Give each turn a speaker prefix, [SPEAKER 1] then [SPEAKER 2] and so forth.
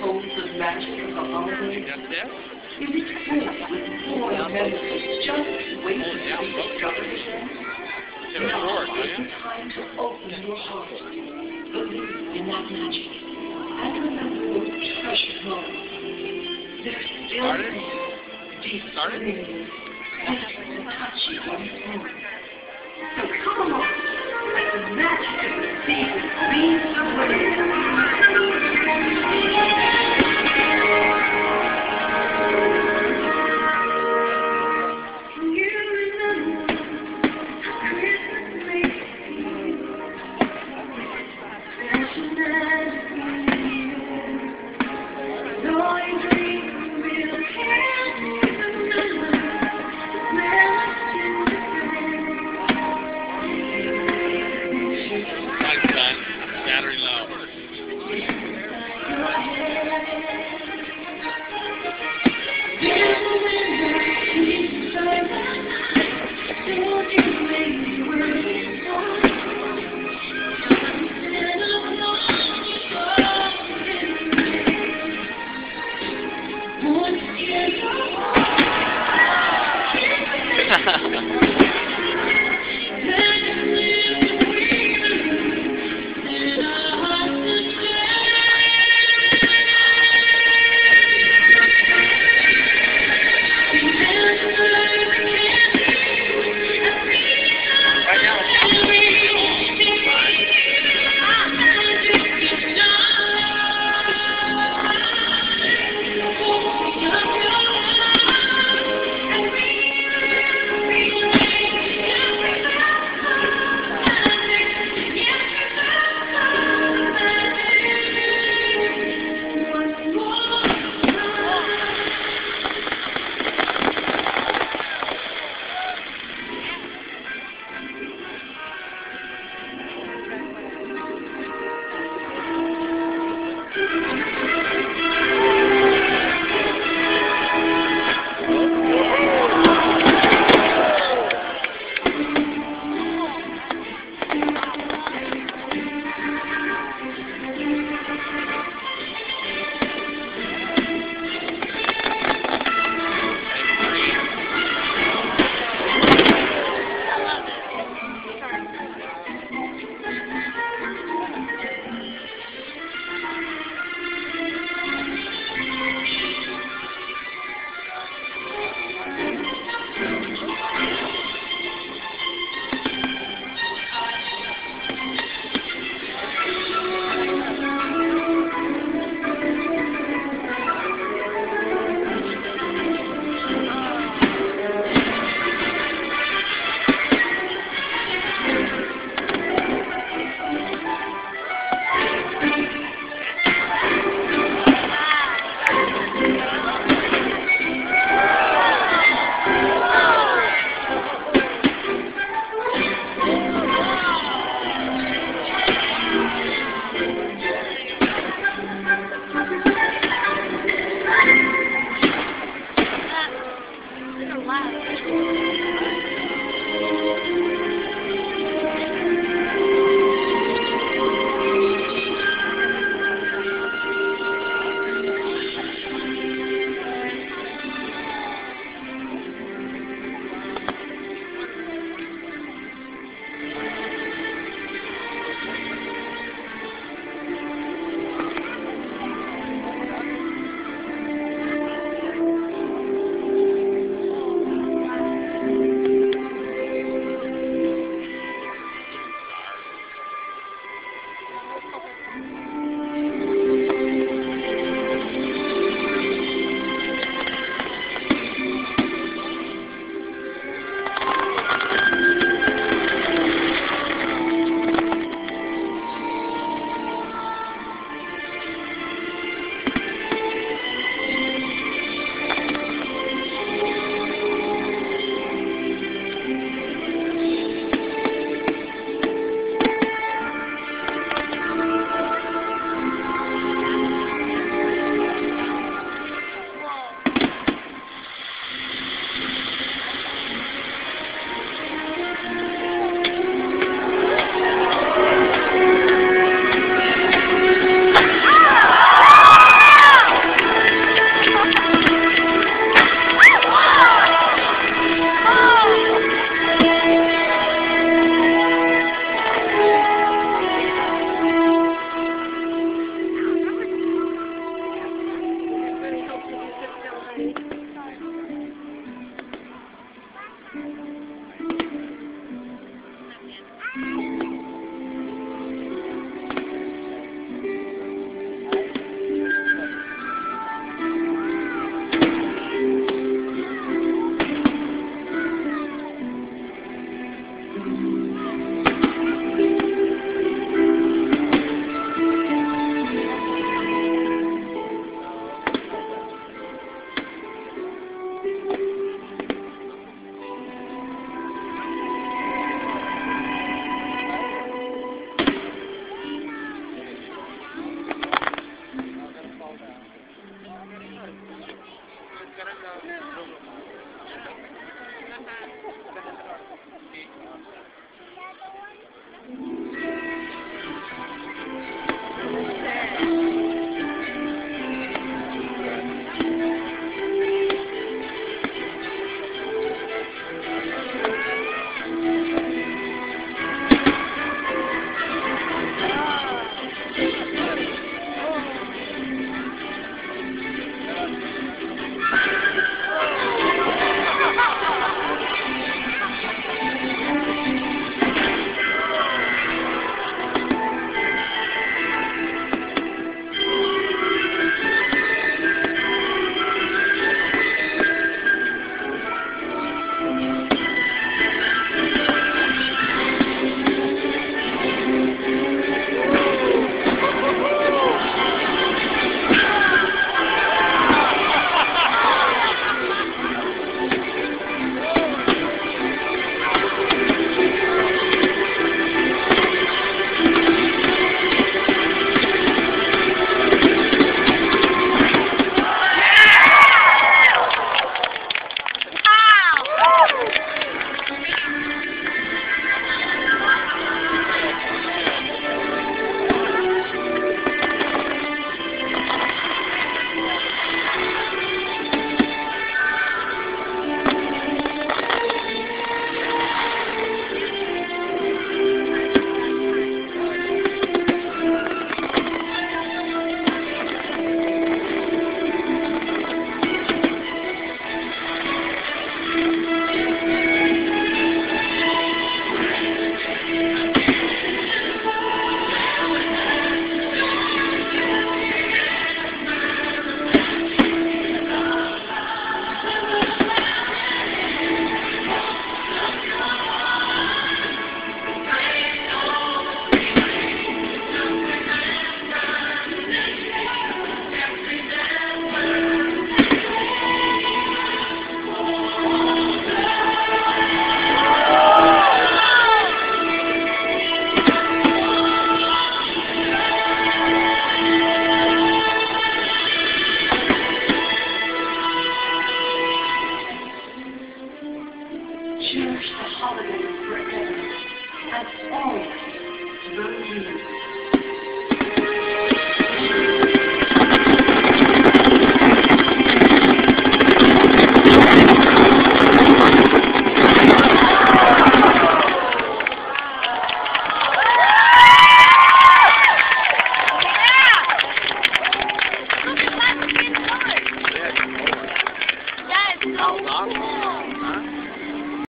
[SPEAKER 1] codes of magic of the holidays?
[SPEAKER 2] Yes, yes.
[SPEAKER 1] Is it full with foreign memories just waiting to be discovered?
[SPEAKER 2] It
[SPEAKER 1] Now is the time to open your heart, believe in that magic, and remember those treasured moments. They're still
[SPEAKER 2] Started?
[SPEAKER 1] there, deep
[SPEAKER 2] Started?
[SPEAKER 1] within you, waiting touch you on its own. So come along, let the magic of the lead the
[SPEAKER 2] Nice, son. Battery low. Right now, madre. The holidays forever and always believe.